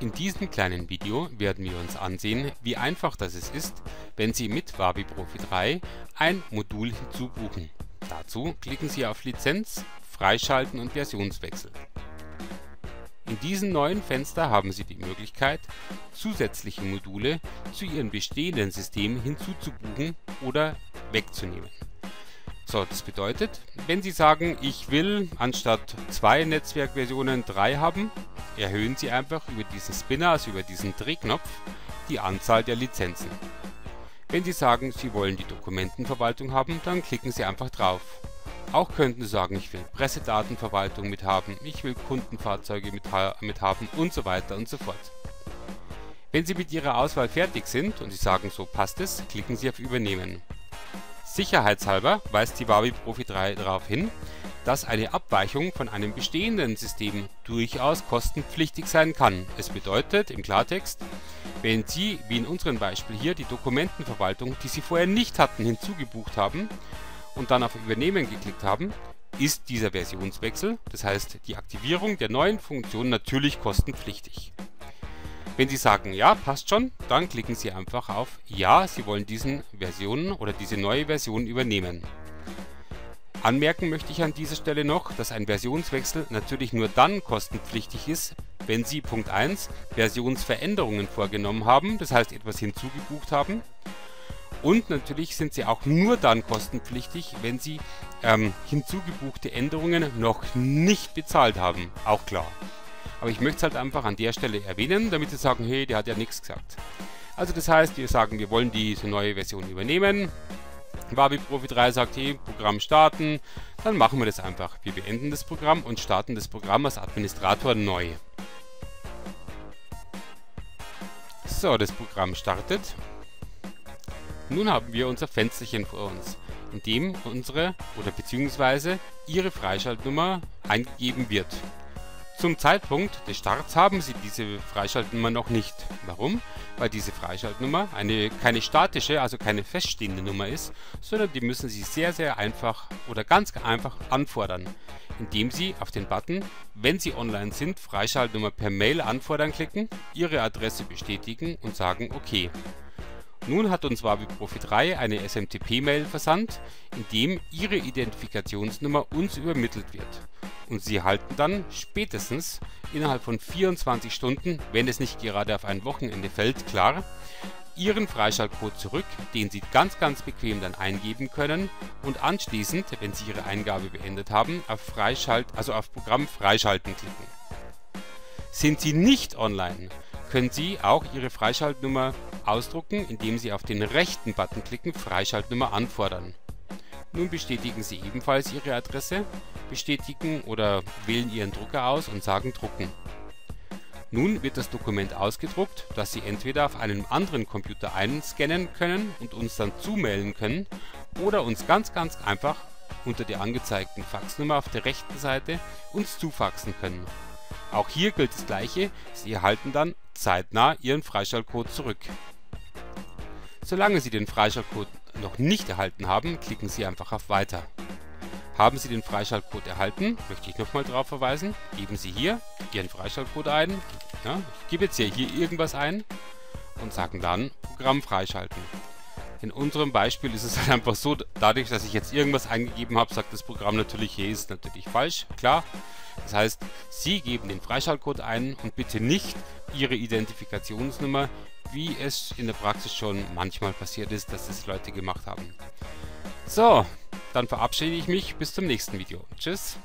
In diesem kleinen Video werden wir uns ansehen, wie einfach das ist, wenn Sie mit Wabi Profi 3 ein Modul hinzubuchen. Dazu klicken Sie auf Lizenz, Freischalten und Versionswechsel. In diesem neuen Fenster haben Sie die Möglichkeit, zusätzliche Module zu Ihrem bestehenden System hinzuzubuchen oder wegzunehmen. So, das bedeutet, wenn Sie sagen, ich will anstatt zwei Netzwerkversionen drei haben, erhöhen Sie einfach über diesen Spinner, also über diesen Drehknopf, die Anzahl der Lizenzen. Wenn Sie sagen, Sie wollen die Dokumentenverwaltung haben, dann klicken Sie einfach drauf. Auch könnten Sie sagen, ich will Pressedatenverwaltung mit haben, ich will Kundenfahrzeuge mit, ha mit haben und so weiter und so fort. Wenn Sie mit Ihrer Auswahl fertig sind und Sie sagen, so passt es, klicken Sie auf Übernehmen. Sicherheitshalber weist die Wabi Profi 3 darauf hin, dass eine Abweichung von einem bestehenden System durchaus kostenpflichtig sein kann. Es bedeutet im Klartext, wenn Sie, wie in unserem Beispiel hier, die Dokumentenverwaltung, die Sie vorher nicht hatten, hinzugebucht haben und dann auf Übernehmen geklickt haben, ist dieser Versionswechsel, das heißt die Aktivierung der neuen Funktion natürlich kostenpflichtig. Wenn Sie sagen, ja, passt schon, dann klicken Sie einfach auf Ja, Sie wollen diesen Versionen oder diese neue Version übernehmen. Anmerken möchte ich an dieser Stelle noch, dass ein Versionswechsel natürlich nur dann kostenpflichtig ist, wenn Sie Punkt 1 Versionsveränderungen vorgenommen haben, das heißt etwas hinzugebucht haben. Und natürlich sind sie auch nur dann kostenpflichtig, wenn Sie ähm, hinzugebuchte Änderungen noch nicht bezahlt haben. Auch klar. Aber ich möchte es halt einfach an der Stelle erwähnen, damit Sie sagen, hey, der hat ja nichts gesagt. Also das heißt, wir sagen, wir wollen diese neue Version übernehmen. Wabi Profi 3 sagt, hey, Programm starten, dann machen wir das einfach. Wir beenden das Programm und starten das Programm als Administrator neu. So, das Programm startet. Nun haben wir unser Fensterchen vor uns, in dem unsere oder beziehungsweise Ihre Freischaltnummer eingegeben wird. Zum Zeitpunkt des Starts haben Sie diese Freischaltnummer noch nicht. Warum? Weil diese Freischaltnummer eine, keine statische, also keine feststehende Nummer ist, sondern die müssen Sie sehr, sehr einfach oder ganz einfach anfordern, indem Sie auf den Button, wenn Sie online sind, Freischaltnummer per Mail anfordern klicken, Ihre Adresse bestätigen und sagen OK. Nun hat uns Wabi Profi 3 eine SMTP-Mail versandt, in dem Ihre Identifikationsnummer uns übermittelt wird und Sie erhalten dann spätestens innerhalb von 24 Stunden, wenn es nicht gerade auf ein Wochenende fällt, klar, Ihren Freischaltcode zurück, den Sie ganz ganz bequem dann eingeben können und anschließend, wenn Sie Ihre Eingabe beendet haben, auf Freischalt, also auf Programm Freischalten klicken. Sind Sie nicht online, können Sie auch Ihre Freischaltnummer ausdrucken, indem Sie auf den rechten Button klicken Freischaltnummer anfordern. Nun bestätigen Sie ebenfalls Ihre Adresse, bestätigen oder wählen Ihren Drucker aus und sagen Drucken. Nun wird das Dokument ausgedruckt, das Sie entweder auf einem anderen Computer einscannen können und uns dann zumailen können oder uns ganz ganz einfach unter der angezeigten Faxnummer auf der rechten Seite uns zufaxen können. Auch hier gilt das gleiche, Sie erhalten dann zeitnah Ihren Freischaltcode zurück. Solange Sie den Freischaltcode noch nicht erhalten haben, klicken Sie einfach auf Weiter. Haben Sie den Freischaltcode erhalten, möchte ich nochmal darauf verweisen, geben Sie hier Ihren Freischaltcode ein. Ja, ich gebe jetzt hier, hier irgendwas ein und sagen dann Programm freischalten. In unserem Beispiel ist es halt einfach so, dadurch, dass ich jetzt irgendwas eingegeben habe, sagt das Programm natürlich, hier ist natürlich falsch, klar. Das heißt, Sie geben den Freischaltcode ein und bitte nicht Ihre Identifikationsnummer, wie es in der Praxis schon manchmal passiert ist, dass es Leute gemacht haben. So, dann verabschiede ich mich bis zum nächsten Video. Tschüss.